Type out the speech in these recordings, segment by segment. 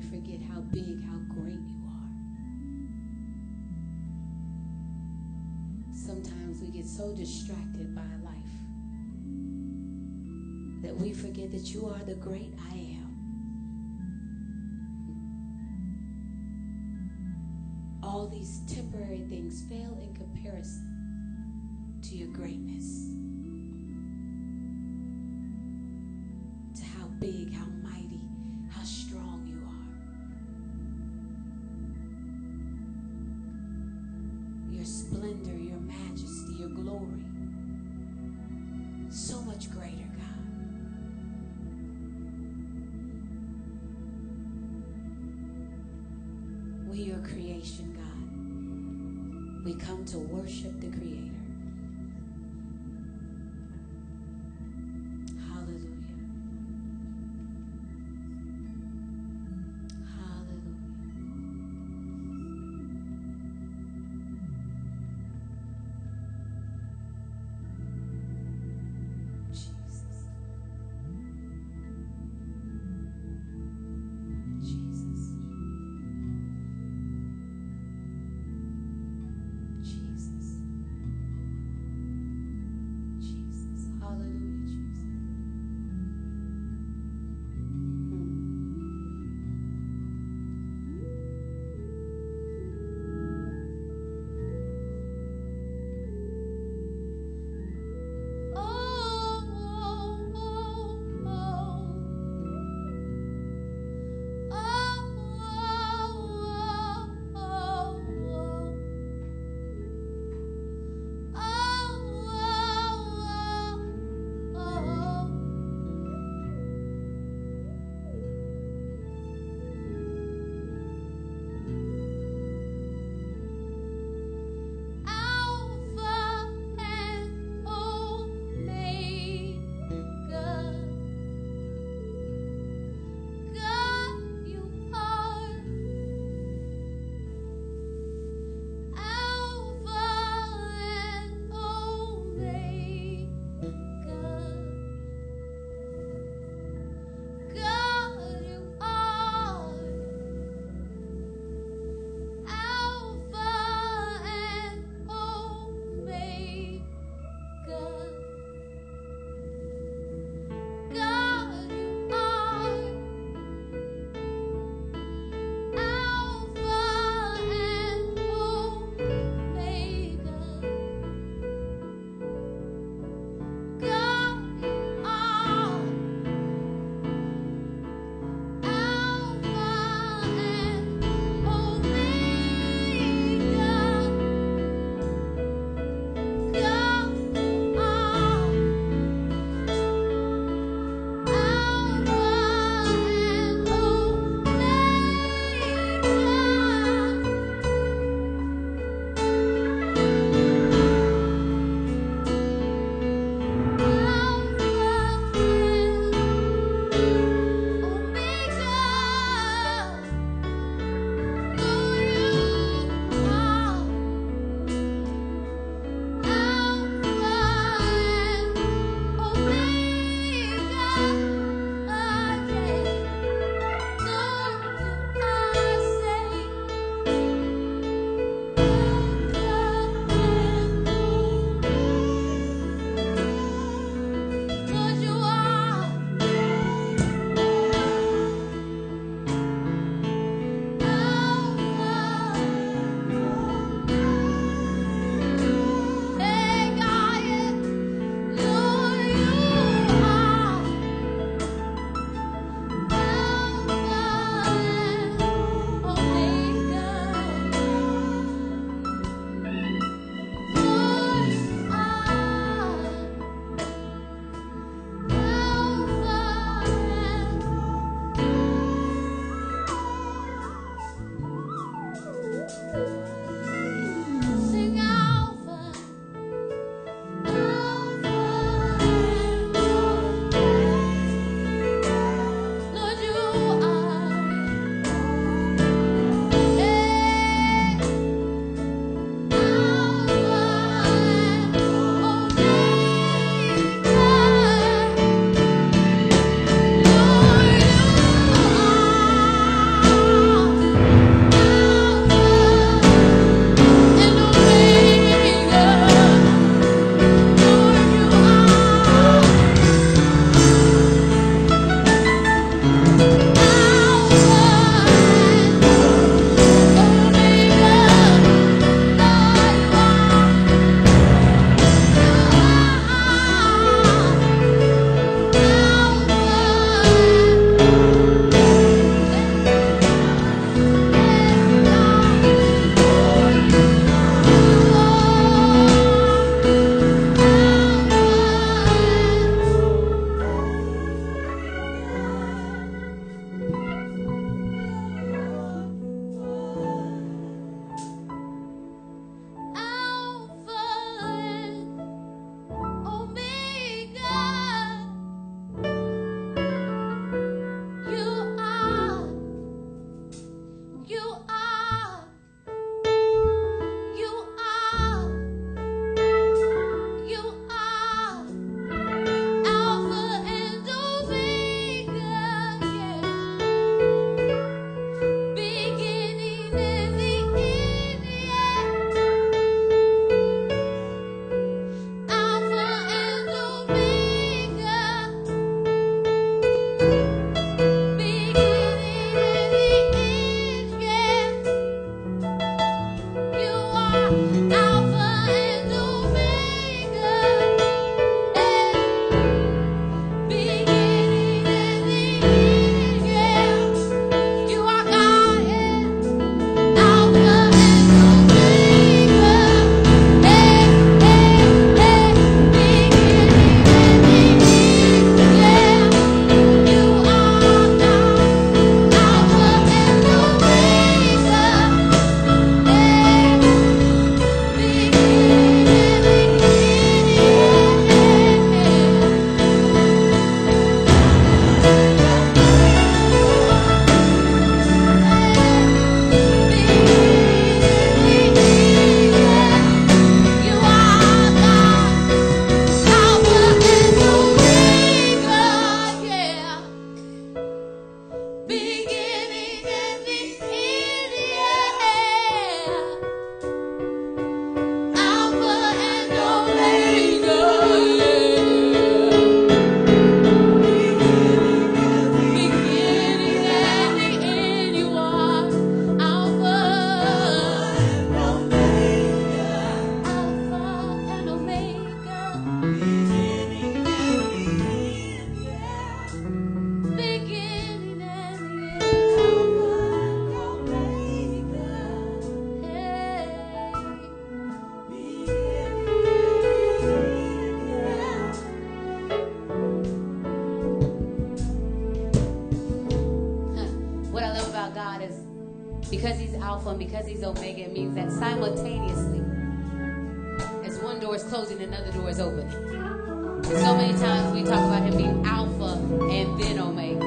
we forget how big, how great you are. Sometimes we get so distracted by life that we forget that you are the great I am. All these temporary things fail in comparison to your greatness. To how big, how creation, God. We come to worship the Creator. door is closing, another door is opening. So many times we talk about him being Alpha and then Omega.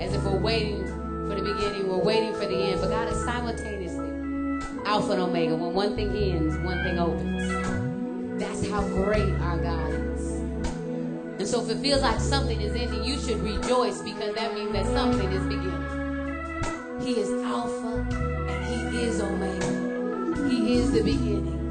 As if we're waiting for the beginning, we're waiting for the end. But God is simultaneously Alpha and Omega. When one thing ends, one thing opens. That's how great our God is. And so if it feels like something is ending, you should rejoice because that means that something is beginning. He is Alpha and He is Omega. He is the beginning